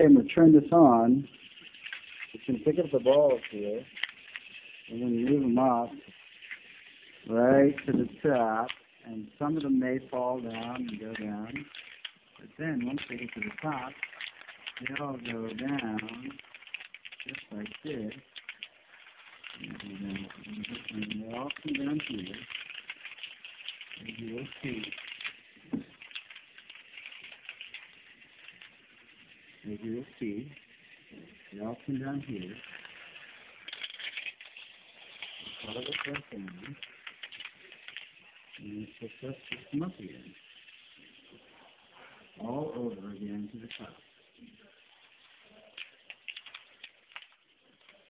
I'm going to turn this on. You can pick up the balls here, and then move them up right to the top, and some of them may fall down and go down. But then, once they get to the top, they all go down, just like this. And they all come down here. And you will see. As you will see, they all come down here. Follow the first one. And it's just us to come up again. All over again to the top.